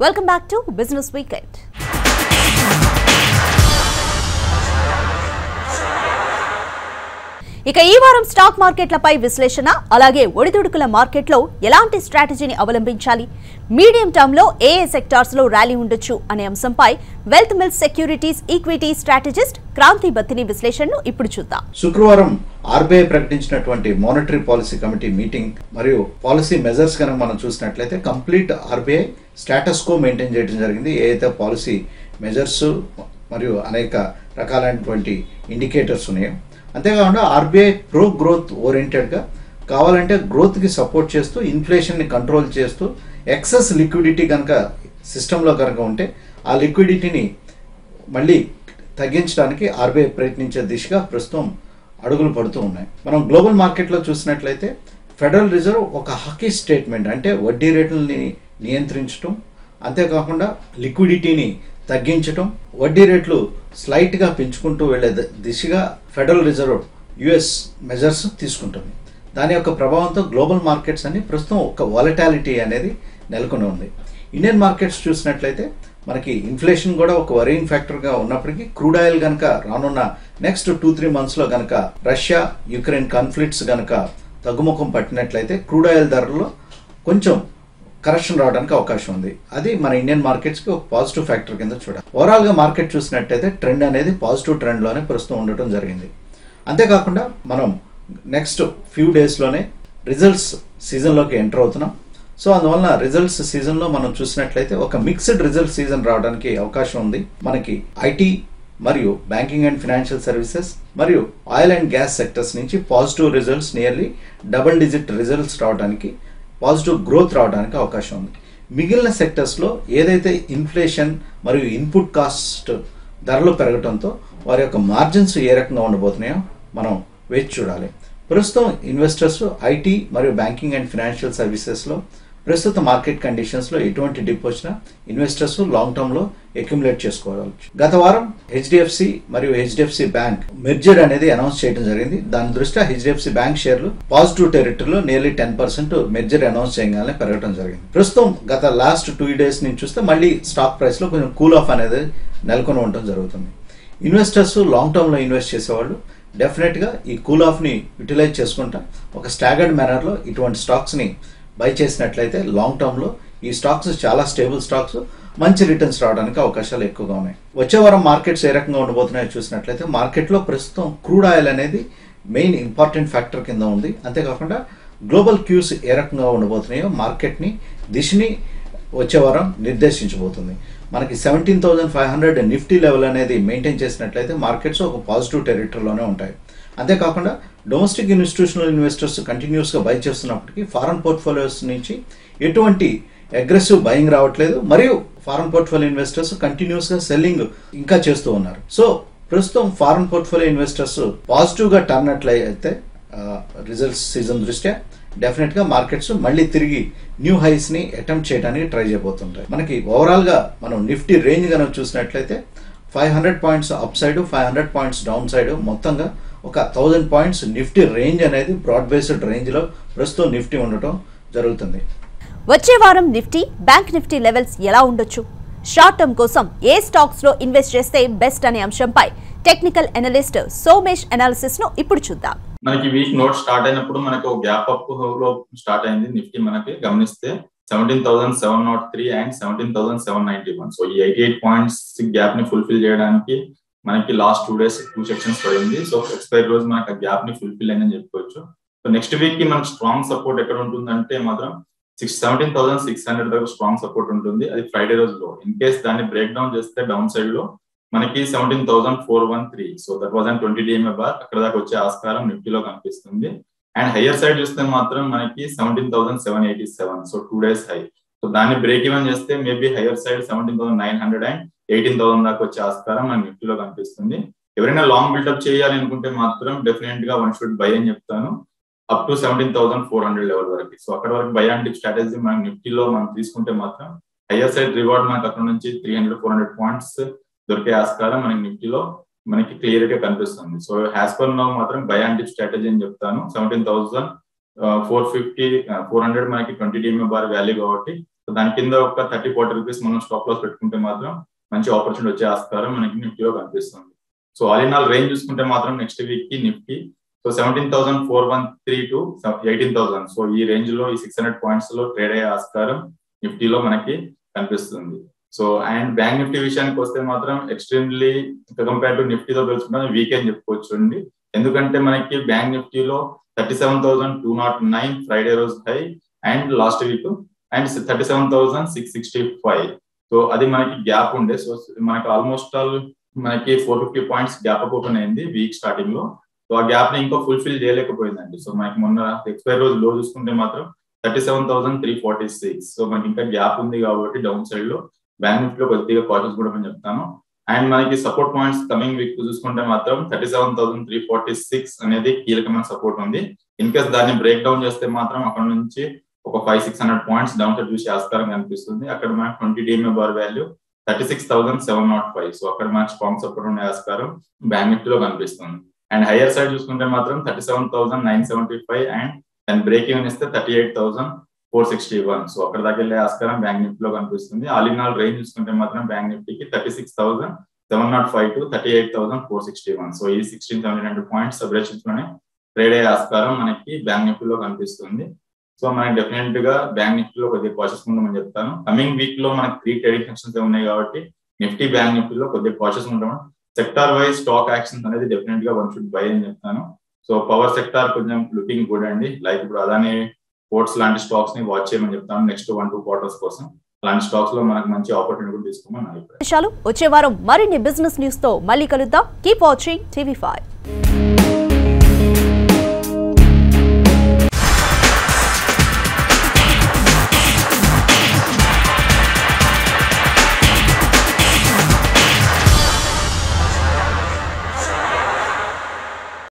Welcome back to business weekend ఇక ఈ వారం స్టాక్ మార్కెట్లపై విశ్లేషణ అలాగే ఒడిదుడుకుల మార్కెట్లో ఎలాంటి స్ట్రాటజీని అవలంబించాలి? మీడియం టర్మ్లో ఏ ఏ సెక్టార్స్లో ర్యాలీ ఉండొచ్చు అనే అంశంపై wealth mills securities equity strategist Kranthi Bathini విశ్లేషణను ఇప్పుడు చూద్దాం. శుక్రవారం ఆర్బీఐ ప్రకటించినటువంటి మానిటరీ పాలసీ కమిటీ మీటింగ్ మరియు పాలసీ మెజర్స్ కనుక మనం చూసినట్లయితే complete RBI status quo maintain చేయడం జరిగింది. ఏదైతే పాలసీ మెజర్స్ మరియు అనేక రకాలైనటువంటి ఇండికేటర్స్ ఉన్నాయో అంతేకాకుండా ఆర్బీఐ ప్రో గ్రోత్ ఓరియంటెడ్గా కావాలంటే గ్రోత్కి సపోర్ట్ చేస్తూ ఇన్ఫ్లేషన్ని కంట్రోల్ చేస్తూ ఎక్సెస్ లిక్విడిటీ కనుక సిస్టంలో కనుక ఉంటే ఆ లిక్విడిటీని మళ్ళీ తగ్గించడానికి ఆర్బీఐ ప్రయత్నించే దిశగా ప్రస్తుతం అడుగులు పడుతూ ఉన్నాయి. మనం గ్లోబల్ మార్కెట్లో చూసినట్లయితే ఫెడరల్ రిజర్వ్ ఒక హాకీ స్టేట్మెంట్ అంటే వడ్డీ రేట్లని నియంత్రించడం అంతేకాకుండా లిక్విడిటీని తగ్గించటం వడ్డీ రేట్లు స్లైట్గా పెంచుకుంటూ వెళ్ళే దిశగా ఫెడరల్ రిజర్వ్ యుఎస్ మెజర్స్ తీసుకుంటుంది. దాని యొక్క ప్రభావంతో గ్లోబల్ మార్కెట్స్ అన్ని ప్రస్తుతం ఒక వాలటాలిటీ అనేది నెలకొని ఉంది. ఇండియన్ మార్కెట్స్ చూసినట్లయితే మనకి ఇన్ఫ్లేషన్ కూడా ఒక వరింగ్ ఫ్యాక్టర్గా ఉన్నప్పటికీ క్రూడ్ ఆయిల్ కనుక రానున్న నెక్స్ట్ టూ త్రీ మంత్స్లో కనుక రష్యా యుక్రెయిన్ కాన్ఫ్లిక్ట్స్ కనుక తగ్గుముఖం పట్టినట్లయితే క్రూడ్ ఆయిల్ ధరల్లో కొంచెం కరెక్షన్ రావడానికి అవకాశం ఉంది. అది మన ఇండియన్ మార్కెట్స్కి ఒక పాజిటివ్ ఫ్యాక్టర్ కింద చూడాలి. ఓవరాల్గా మార్కెట్ చూసినట్టయితే ట్రెండ్ అనేది పాజిటివ్ ట్రెండ్లోనే ప్రస్తుతం ఉండటం జరిగింది. అంతేకాకుండా మనం నెక్స్ట్ ఫ్యూ డేస్లోనే రిజల్ట్స్ సీజన్లోకి ఎంటర్ అవుతున్నాం. సో అందువలన రిజల్ట్స్ సీజన్లో మనం చూసినట్లయితే ఒక మిక్స్డ్ రిజల్ట్ సీజన్ రావడానికి అవకాశం ఉంది. మనకి ఐటీ మరియు బ్యాంకింగ్ అండ్ ఫినాన్షియల్ సర్వీసెస్ మరియు ఆయిల్ అండ్ గ్యాస్ సెక్టర్స్ నుంచి positive results nearly double digit results రావడానికి పాజిటివ్ గ్రోత్ రావడానికి అవకాశం ఉంది. మిగిలిన సెక్టర్స్లో ఏదైతే ఇన్ఫ్లేషన్ మరియు ఇన్పుట్ కాస్ట్ ధరలు పెరగడంతో వారి యొక్క మార్జిన్స్ ఏ రకంగా ఉండబోతున్నాయో మనం వేచి చూడాలి. ప్రస్తుతం ఇన్వెస్టర్స్ ఐటీ మరియు బ్యాంకింగ్ అండ్ ఫినాన్షియల్ సర్వీసెస్లో ప్రస్తుత మార్కెట్ కండిషన్స్లో ఎటువంటి డిప్ వచ్చినా ఇన్వెస్టర్స్ లాంగ్ టర్మ్లో అక్యుములేట్ చేసుకోవచ్చు గత వారం హెచ్డిఎఫ్సి మరియు హెచ్డిఎఫ్సి బ్యాంక్ మెర్జర్ అనేది అనౌన్స్ చేయడం జరిగింది. దాని దృష్ట్యా హెచ్డిఎఫ్సి బ్యాంక్ షేర్లు positive టెరిటరీలో nearly ten percent merger announce చేయగానే పెరగడం జరిగింది. ప్రస్తుతం గత లాస్ట్ టూ డేస్ నుంచి చూస్తే మళ్ళీ స్టాక్ ప్రైస్లో కొంచెం కూల్ ఆఫ్ అనేది నెలకొని ఉండటం జరుగుతుంది. ఇన్వెస్టర్స్ లాంగ్ టర్మ్లో ఇన్వెస్ట్ చేసేవాళ్ళు డెఫినెట్గా ఈ కూల్ ఆఫ్ని యూటిలైజ్ చేసుకుంటా ఒక స్టాగర్డ్ మేనర్లో ఇటువంటి స్టాక్స్ని బై చేసినట్లయితే లాంగ్ టర్మ్లో ఈ స్టాక్స్ చాలా స్టేబుల్ స్టాక్స్ మంచి రిటర్న్స్ రావడానికి అవకాశాలు ఎక్కువగా ఉన్నాయి. వచ్చే వారం మార్కెట్స్ ఏ రకంగా ఉండబోతున్నాయో చూసినట్లయితే మార్కెట్లో ప్రస్తుతం క్రూడ్ ఆయిల్ అనేది మెయిన్ ఇంపార్టెంట్ ఫ్యాక్టర్ కింద ఉంది. అంతేకాకుండా గ్లోబల్ క్యూస్ ఏ రకంగా ఉండబోతున్నాయో మార్కెట్ని దిశని వచ్చే వారం నిర్దేశించబోతుంది. మనకి seventeen thousand five hundred Nifty level అనేది మెయింటైన్ చేసినట్లయితే మార్కెట్స్ ఒక పాజిటివ్ టెరిటరీలోనే ఉంటాయి. అంతేకాకుండా డొమెస్టిక్ ఇన్స్టిట్యూషనల్ ఇన్వెస్టర్స్ కంటిన్యూస్గా బై చేస్తున్నప్పటికీ ఫారెన్ పోర్ట్ఫోలియోస్ నుంచి ఎటువంటి అగ్రెసివ్ బయింగ్ రావట్లేదు. మరియు ఫారెన్ పోర్ట్ఫోలియో ఇన్వెస్టర్స్ కంటిన్యూస్గా సెల్లింగ్ ఇంకా చేస్తూ ఉన్నారు. సో ప్రస్తుతం ఫారెన్ పోర్ట్ఫోలియో ఇన్వెస్టర్స్ పాజిటివ్గా టర్న్ అట్లయితే రిజల్ట్స్ సీజన్ దృష్ట్యా డెఫినెట్గా మార్కెట్స్ మళ్ళీ తిరిగి న్యూ హైస్ని అటెంప్ట్ చేయడానికి ట్రై చేయబోతుంటాయి. మనకి ఓవరాల్గా మనం నిఫ్టీ రేంజ్ కనుక చూసినట్లయితే five hundred points upside five hundred points downside మొత్తంగా ఒక థౌజండ్ పాయింట్స్ నిఫ్టీ రేంజ్ అనేది బ్రాడ్ బేస్డ్ రేంజ్లో ప్రస్తుతం నిఫ్టీ ఉండటం జరుగుతుంది. వచ్చే వారం నిఫ్టీ బ్యాంక్ నిఫ్టీ లెవెల్స్ ఎలా ఉండొచ్చు? షార్ట్ టర్మ్ కోసం ఏ స్టాక్స్లో ఇన్వెస్ట్ చేస్తే బెస్ట్ అనే అంశంపై టెక్నికల్ అనలిస్ట్ సోమేష్ అనాలిసిస్ను ఇప్పుడు చూద్దాం. మనకి వీక్ నోట్ స్టార్ట్ అయినప్పుడు మనకు గ్యాప్ అప్లో స్టార్ట్ అయింది నిఫ్టీ మనకి. గమనిస్తే seventeen thousand seven naught three and seventeen thousand seven ninety one so ఈ ఎయిటీ ఎయిట్ పాయింట్స్ గ్యాప్ని ఫుల్ఫిల్ చేయడానికి మనకి last two days two sections పడింది. సో ఎక్స్పైర్ రోజు మనకి ఆ గ్యాప్ని ఫుల్ఫిల్ అయిందని చెప్పుకోవచ్చు. సో నెక్స్ట్ వీక్కి మనకి స్ట్రాంగ్ సపోర్ట్ ఎక్కడ ఉంటుందంటే మాత్రం six seventeen thousand six hundred దాకా స్ట్రాంగ్ సపోర్ట్ ఉంటుంది. అది ఫ్రైడే రోజులో. ఇన్ కేస్ దాన్ని బ్రేక్ డౌన్ చేస్తే డౌన్ సైడ్లో మనకి seventeen thousand four one three so that was and twenty DMA bar అక్కడ దాకా వచ్చే ఆస్కారం నిఫ్టీలో కనిపిస్తుంది. అండ్ హయ్యర్ సైడ్ చూస్తే మాత్రం మనకి seventeen thousand seven eighty seven so two days high so దాన్ని బ్రేక్ ఈవెన్ చేస్తే maybe higher side seventeen thousand nine hundred and eighteen thousand దాకా వచ్చే ఆస్కారం మన నిఫ్టీలో కనిపిస్తుంది. ఎవరైనా లాంగ్ బిల్డప్ చేయాలి అనుకుంటే మాత్రం డెఫినెట్గా వన్ షుడ్ బై అని చెప్తాను. Up to seventeen thousand four hundred level వరకు. సో అక్కడ వరకు బై అండ్ స్ట్రాటజీ మనం నిఫ్టీలో మనం తీసుకుంటే మాత్రం హయ్యర్ సైడ్ రివార్డ్ మనకు అక్కడ నుంచి three hundred four hundred points దొరికే ఆస్కారం మనకి నిఫ్టీలో మనకి క్లియర్గా కనిపిస్తుంది. సో హ్యాస్ పర్ నో మాత్రం బై అండ్ స్ట్రాటజీ అని చెప్తాను. Seventeen thousand four fifty four hundred మనకి ట్వంటీ డిఎంఏ బార్ వాల్యూ కాబట్టి దాని కింద ఒక థర్టీ ఫార్టీ రూపీస్ మనం స్టాప్ లాస్ పెట్టుకుంటే మాత్రం మంచి ఆపర్చునిటీ వచ్చే ఆస్కారం మనకి నిఫ్టీలో కనిపిస్తుంది. So all in all range చూసుకుంటే మాత్రం నెక్స్ట్ వీక్కి Nifty. So seventeen thousand four one three to eighteen thousand. So ఈ రేంజ్లో ఈ సిక్స్ హండ్రెడ్ పాయింట్స్లో ట్రేడ్ అయ్యే ఆస్కారం నిఫ్టీలో మనకి కనిపిస్తుంది. సో అండ్ బ్యాంక్ నిఫ్టీ విషయానికి వస్తే మాత్రం ఎక్స్ట్రీమ్లీ కంపేర్ టు నిఫ్టీతో తెలుసుకుంటే వీక్ అని చెప్పుకోవచ్చు అండి. ఎందుకంటే మనకి బ్యాంక్ నిఫ్టీలో thirty seven thousand two naught nine Friday రోజు high and last week and thirty seven thousand six sixty five. So అది మనకి గ్యాప్ ఉండే. సో మనకి ఆల్మోస్ట్ ఆల్ మనకి four fifty points gap up open అయింది వీక్ స్టార్టింగ్లో. So ఆ గ్యాప్ని ఇంకా ఫుల్ఫిల్ చేయలేకపోయిందండి. సో మనకి మొన్న ఎక్స్పైర్ రోజు లో చూసుకుంటే మాత్రం thirty seven thousand three forty six so మనకి ఇంకా గ్యాప్ ఉంది కాబట్టి డౌన్ సైడ్లో బ్యాంక్ నిఫ్టీలో కొద్దిగా కాషన్స్ కూడా నేను చెప్తాను. అండ్ మనకి సపోర్ట్ పాయింట్స్ కమింగ్ వీక్ చూసుకుంటే మాత్రం thirty seven thousand three forty six అనేది కీలకమైన సపోర్ట్ ఉంది. ఇన్ కేస్ దాన్ని బ్రేక్ డౌన్ చేస్తే మాత్రం అక్కడ నుంచి ఒక five six hundred points down to చూసి ఆస్కారం కనిపిస్తుంది. అక్కడ మనకు twenty DMA bar value thirty six thousand seven naught five so అక్కడ మనకు స్ట్రాంగ్ సపోర్ట్ ఉండే ఆస్కారం బ్యాంక్ నిఫ్టీలో కనిపిస్తుంది. అండ్ హైయర్ సైడ్ చూసుకుంటే మాత్రం thirty seven thousand nine seventy five and దాని బ్రేక్ ఈవెన్ ఇస్తే thirty eight thousand four sixty one so అక్కడ దాకా వెళ్ళే ఆస్కారం బ్యాంక్ నిఫ్టీలో కనిపిస్తుంది. ఆల్ ఇన్ ఆల్ రేంజ్ చూసుకుంటే మాత్రం bank నిఫ్టీకి thirty six thousand seven naught five to thirty eight thousand four sixty one so ఈ సిక్స్టీన్ సెవెంటీ రెండు పాయింట్స్ సబ్రేషన్స్లోనే ట్రేడ్ అయ్యే ఆస్కారం మనకి బ్యాంక్ నిఫ్టీలో కనిపిస్తుంది. సో మనకి డెఫినెట్గా బ్యాంక్ నిఫ్టీలో కొద్దిగా కాషస్ ఉండమని చెప్తాను. కమింగ్ వీక్లో మనకి త్రీ ట్రేడింగ్ సెక్షన్స్ ఉన్నాయి కాబట్టి నిఫ్టీ బ్యాంక్ నిఫ్టీలో కొద్దిగా కాషస్ ఉంటాము సెక్టార్ వైజ్ స్టాక్ యాక్షన్స్ అనేది డెఫినెట్గా వన్ షుడ్ బై అని చెప్తాను. సో పవర్ సెక్టార్ కొంచెం లుకింగ్ గుడ్ అండి. లైక్ ఇప్పుడు అలానే పోర్ట్స్ లాంటి స్టాక్స్ని వాచ్ చేయమని చెప్తాను నెక్స్ట్ వన్ టూ క్వార్టర్స్ కోసం. అలాంటి స్టాక్స్లో మనకు మంచి ఆపర్చునిటీ కూడా తీసుకోమని అభిప్రాయం. విషయాలు వచ్చే వారం మరిన్ని బిజినెస్ న్యూస్తో మళ్ళీ కలుద్దాం. Keep watching TV five